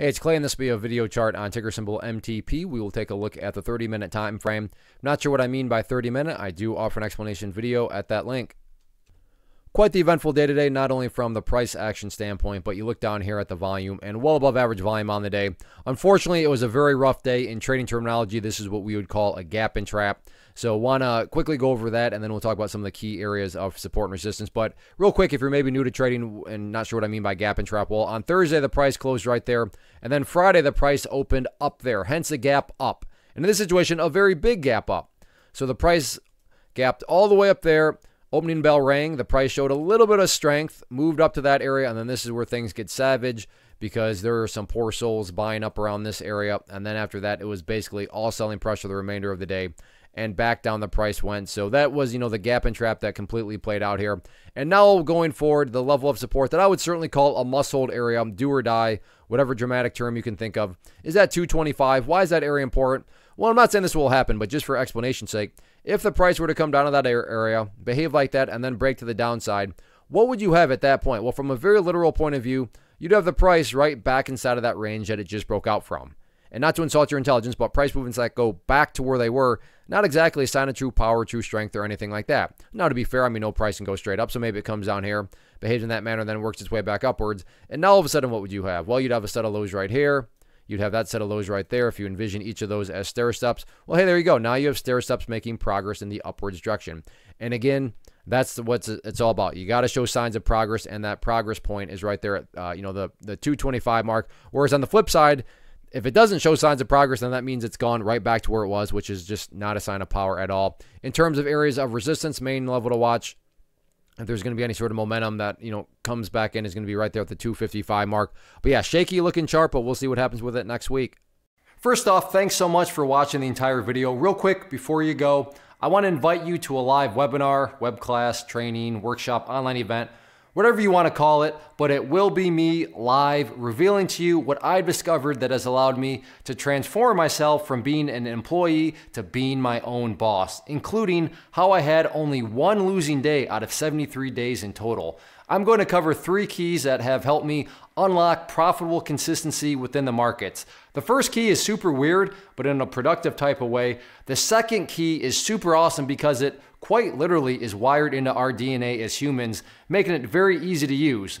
Hey, it's Clay, and this will be a video chart on ticker symbol MTP. We will take a look at the 30 minute time frame. Not sure what I mean by 30 minute. I do offer an explanation video at that link. Quite the eventful day today, not only from the price action standpoint, but you look down here at the volume and well above average volume on the day. Unfortunately, it was a very rough day in trading terminology. This is what we would call a gap and trap. So, want to quickly go over that, and then we'll talk about some of the key areas of support and resistance. But real quick, if you're maybe new to trading and not sure what I mean by gap and trap, well, on Thursday the price closed right there, and then Friday the price opened up there, hence a gap up. And in this situation, a very big gap up. So the price gapped all the way up there. Opening bell rang. The price showed a little bit of strength, moved up to that area, and then this is where things get savage because there are some poor souls buying up around this area. And then after that, it was basically all selling pressure the remainder of the day and back down the price went. So that was, you know, the gap and trap that completely played out here. And now going forward, the level of support that I would certainly call a must hold area, do or die, whatever dramatic term you can think of, is at 225. Why is that area important? Well, I'm not saying this will happen, but just for explanation's sake, if the price were to come down to that area, behave like that, and then break to the downside, what would you have at that point? Well, from a very literal point of view, you'd have the price right back inside of that range that it just broke out from. And not to insult your intelligence, but price movements that go back to where they were, not exactly a sign of true power, true strength, or anything like that. Now, to be fair, I mean, no price can go straight up, so maybe it comes down here, behaves in that manner, and then works its way back upwards. And now all of a sudden, what would you have? Well, you'd have a set of lows right here. You'd have that set of lows right there if you envision each of those as stair steps. Well, hey, there you go. Now you have stair steps making progress in the upwards direction. And again, that's what it's all about. You got to show signs of progress, and that progress point is right there at uh, you know the the 225 mark. Whereas on the flip side, if it doesn't show signs of progress, then that means it's gone right back to where it was, which is just not a sign of power at all. In terms of areas of resistance, main level to watch, if there's going to be any sort of momentum that you know comes back in, is going to be right there at the 255 mark. But yeah, shaky looking chart, but we'll see what happens with it next week. First off, thanks so much for watching the entire video. Real quick, before you go, I want to invite you to a live webinar, web class, training, workshop, online event whatever you want to call it, but it will be me live revealing to you what I've discovered that has allowed me to transform myself from being an employee to being my own boss, including how I had only one losing day out of 73 days in total. I'm going to cover three keys that have helped me unlock profitable consistency within the markets. The first key is super weird, but in a productive type of way. The second key is super awesome because it quite literally is wired into our DNA as humans, making it very easy to use.